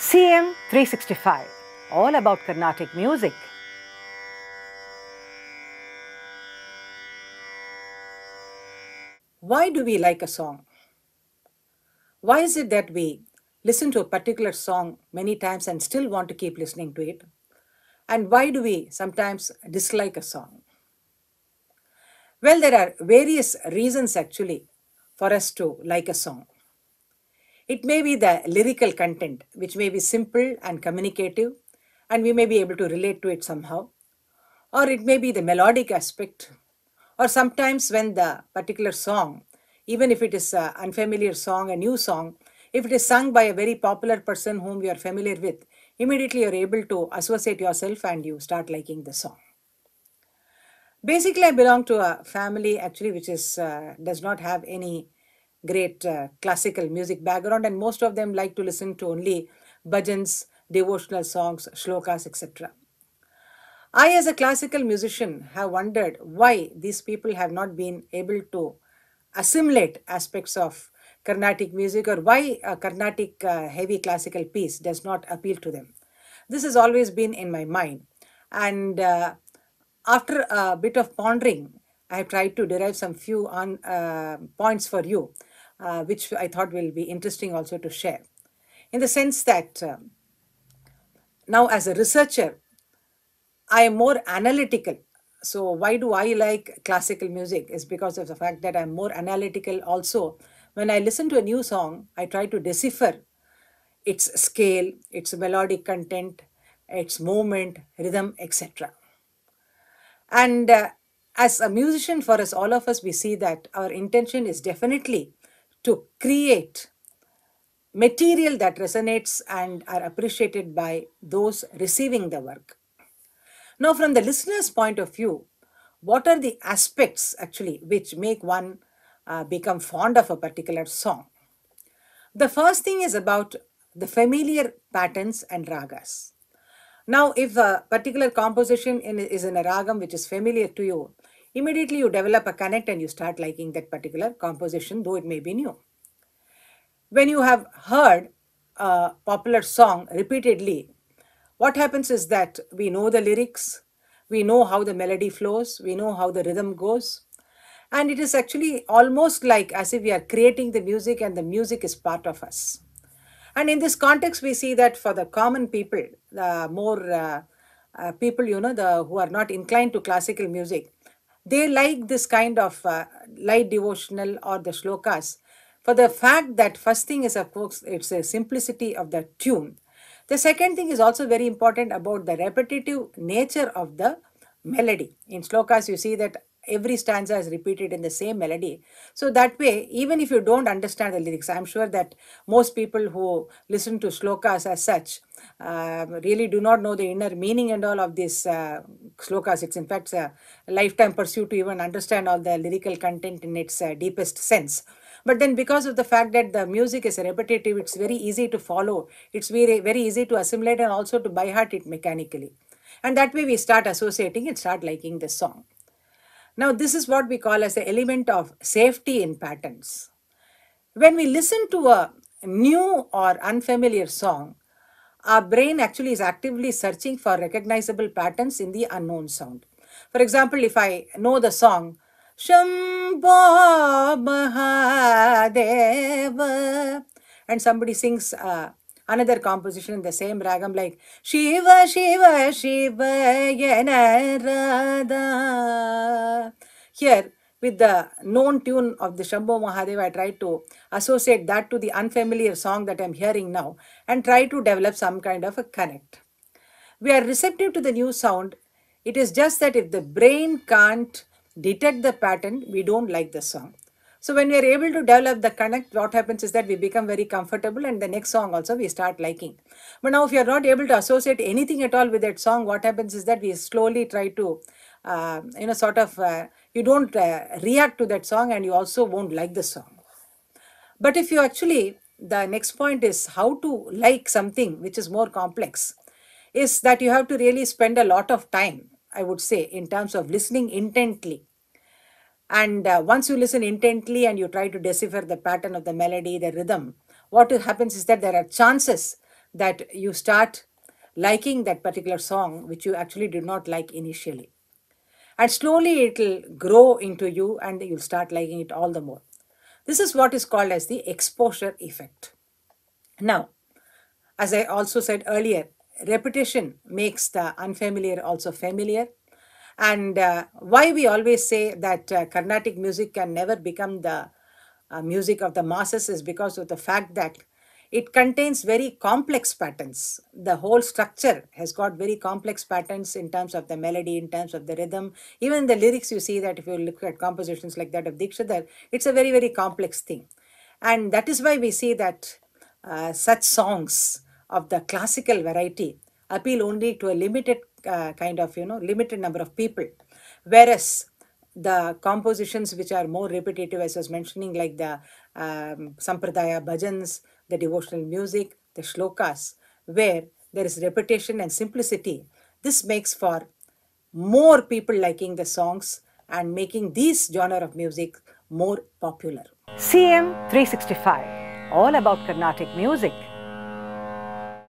CM 365, all about Carnatic music. Why do we like a song? Why is it that we listen to a particular song many times and still want to keep listening to it? And why do we sometimes dislike a song? Well, there are various reasons actually for us to like a song. It may be the lyrical content, which may be simple and communicative, and we may be able to relate to it somehow. Or it may be the melodic aspect, or sometimes when the particular song, even if it is an unfamiliar song, a new song, if it is sung by a very popular person whom you are familiar with, immediately you're able to associate yourself and you start liking the song. Basically, I belong to a family actually which is uh, does not have any great uh, classical music background, and most of them like to listen to only bhajans, devotional songs, shlokas, etc. I, as a classical musician, have wondered why these people have not been able to assimilate aspects of Carnatic music or why a Carnatic uh, heavy classical piece does not appeal to them. This has always been in my mind. And uh, after a bit of pondering, I have tried to derive some few on, uh, points for you, uh, which I thought will be interesting also to share. In the sense that um, now, as a researcher, I am more analytical. So why do I like classical music? Is because of the fact that I'm more analytical also. When I listen to a new song, I try to decipher its scale, its melodic content, its movement, rhythm, etc. And uh, as a musician, for us, all of us, we see that our intention is definitely to create material that resonates and are appreciated by those receiving the work. Now, from the listener's point of view, what are the aspects actually which make one uh, become fond of a particular song? The first thing is about the familiar patterns and ragas. Now, if a particular composition in, is in a ragam which is familiar to you, immediately you develop a connect and you start liking that particular composition, though it may be new. When you have heard a popular song repeatedly, what happens is that we know the lyrics, we know how the melody flows, we know how the rhythm goes, and it is actually almost like as if we are creating the music and the music is part of us. And in this context, we see that for the common people, the more uh, uh, people, you know, the who are not inclined to classical music, they like this kind of uh, light devotional or the shlokas for the fact that first thing is, of course, it's a simplicity of the tune. The second thing is also very important about the repetitive nature of the melody. In slokas, you see that every stanza is repeated in the same melody. So that way, even if you don't understand the lyrics, I'm sure that most people who listen to slokas as such uh, really do not know the inner meaning and all of these uh, slokas. It's in fact a lifetime pursuit to even understand all the lyrical content in its uh, deepest sense. But then because of the fact that the music is repetitive, it's very easy to follow. It's very, very easy to assimilate and also to by heart it mechanically. And that way we start associating and start liking the song. Now, this is what we call as the element of safety in patterns. When we listen to a new or unfamiliar song, our brain actually is actively searching for recognizable patterns in the unknown sound. For example, if I know the song, Shambho Mahadeva, and somebody sings uh, another composition in the same ragam like Shiva Shiva Shiva Radha. Here, with the known tune of the Shambho Mahadeva, I try to associate that to the unfamiliar song that I'm hearing now and try to develop some kind of a connect. We are receptive to the new sound. It is just that if the brain can't detect the pattern, we don't like the song. So when we are able to develop the connect, what happens is that we become very comfortable and the next song also we start liking. But now if you are not able to associate anything at all with that song, what happens is that we slowly try to, uh, you know, sort of, uh, you don't uh, react to that song and you also won't like the song. But if you actually, the next point is how to like something which is more complex, is that you have to really spend a lot of time, I would say, in terms of listening intently and uh, once you listen intently and you try to decipher the pattern of the melody, the rhythm, what happens is that there are chances that you start liking that particular song which you actually did not like initially. And slowly it'll grow into you and you'll start liking it all the more. This is what is called as the exposure effect. Now, as I also said earlier, repetition makes the unfamiliar also familiar. And uh, why we always say that uh, Carnatic music can never become the uh, music of the masses is because of the fact that it contains very complex patterns. The whole structure has got very complex patterns in terms of the melody, in terms of the rhythm. Even the lyrics, you see that if you look at compositions like that of Dikshitar, it's a very, very complex thing. And that is why we see that uh, such songs of the classical variety appeal only to a limited uh, kind of, you know, limited number of people. Whereas the compositions which are more repetitive, as I was mentioning, like the um, Sampradaya bhajans, the devotional music, the shlokas, where there is repetition and simplicity, this makes for more people liking the songs and making this genre of music more popular. CM 365, all about Carnatic music.